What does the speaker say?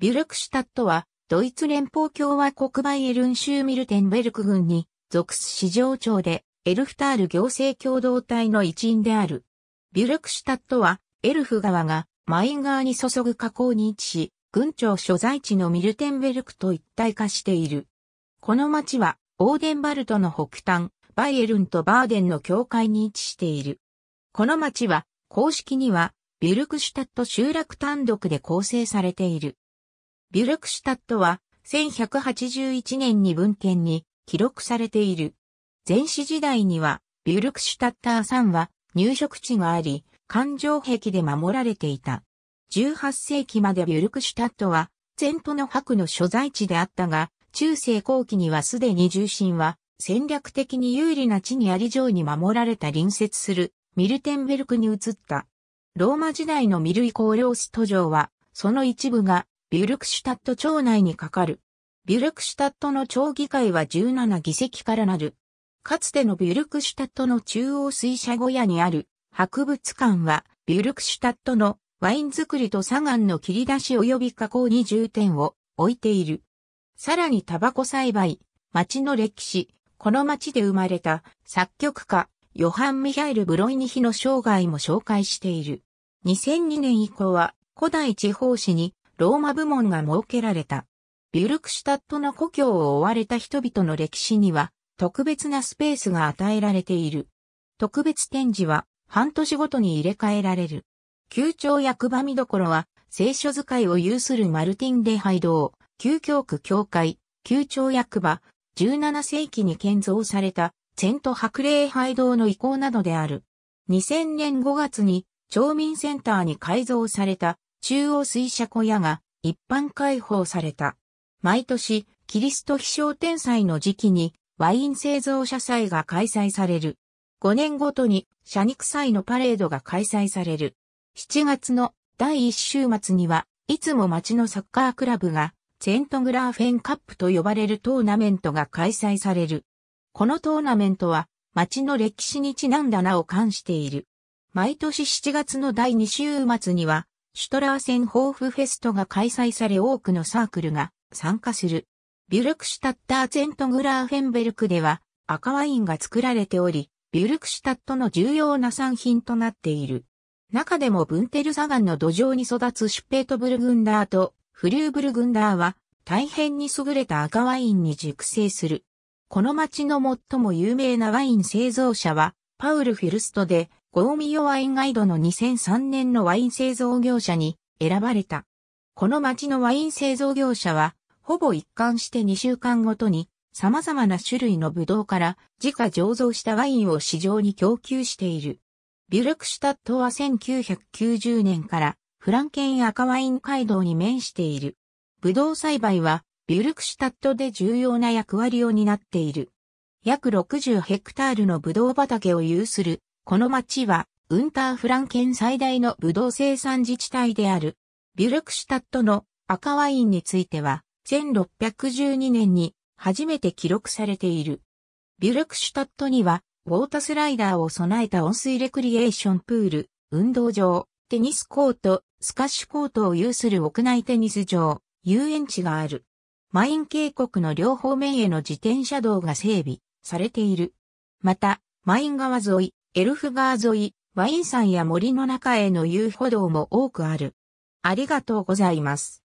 ビュルクシュタットは、ドイツ連邦共和国バイエルン州ミルテンベルク郡に属す市場町で、エルフタール行政共同体の一員である。ビュルクシュタットは、エルフ川がマイン川に注ぐ河口に位置し、郡庁所在地のミルテンベルクと一体化している。この町は、オーデンバルトの北端、バイエルンとバーデンの境界に位置している。この町は、公式には、ビュルクシュタット集落単独で構成されている。ビュルクシュタットは、1181年に文献に記録されている。前史時代には、ビュルクシュタッター山は入植地があり、環状壁で守られていた。18世紀までビュルクシュタットは、ゼントの白の所在地であったが、中世後期にはすでに重心は戦略的に有利な地にあり上に守られた隣接するミルテンベルクに移った。ローマ時代のミルイコーリョース途上は、その一部がビュルクシュタット町内にかかる。ビュルクシュタットの町議会は17議席からなる。かつてのビュルクシュタットの中央水車小屋にある博物館は、ビュルクシュタットのワイン作りと砂岩の切り出し及び加工に重点を置いている。さらにタバコ栽培、町の歴史、この町で生まれた作曲家、ヨハン・ミハイル・ブロイニヒの生涯も紹介している。2002年以降は古代地方紙にローマ部門が設けられた。ビュルクシュタットの故郷を追われた人々の歴史には特別なスペースが与えられている。特別展示は半年ごとに入れ替えられる。旧庁役場見どころは聖書使いを有するマルティン・デハイド旧教区教会、旧庁役場、17世紀に建造されたセント白礼拝堂の遺構などである。2000年5月に町民センターに改造された中央水車小屋が一般開放された。毎年、キリスト飛翔天祭の時期にワイン製造者祭が開催される。5年ごとに社肉祭のパレードが開催される。7月の第1週末にはいつも町のサッカークラブがセントグラーフェンカップと呼ばれるトーナメントが開催される。このトーナメントは町の歴史にちなんだ名を冠している。毎年7月の第2週末には、シュトラーセンホーフフェストが開催され多くのサークルが参加する。ビュルクシュタッターゼントグラーフェンベルクでは赤ワインが作られており、ビュルクシュタットの重要な産品となっている。中でもブンテル砂岩の土壌に育つシュペートブルグンダーとフリューブルグンダーは大変に優れた赤ワインに熟成する。この町の最も有名なワイン製造者は、パウル・フィルストで、ゴーミヨワインガイドの2003年のワイン製造業者に選ばれた。この町のワイン製造業者は、ほぼ一貫して2週間ごとに、様々な種類のブドウから自家醸造したワインを市場に供給している。ビュルクシュタットは1990年からフランケン赤ワイン街道に面している。ブドウ栽培はビュルクシュタットで重要な役割を担っている。約60ヘクタールのブドウ畑を有する、この町は、ウンターフランケン最大のブドウ生産自治体である。ビュルクシュタットの赤ワインについては、1612年に初めて記録されている。ビュルクシュタットには、ウォータースライダーを備えた温水レクリエーションプール、運動場、テニスコート、スカッシュコートを有する屋内テニス場、遊園地がある。マイン渓谷の両方面への自転車道が整備されている。また、マイン川沿い、エルフ川沿い、ワイン山や森の中への遊歩道も多くある。ありがとうございます。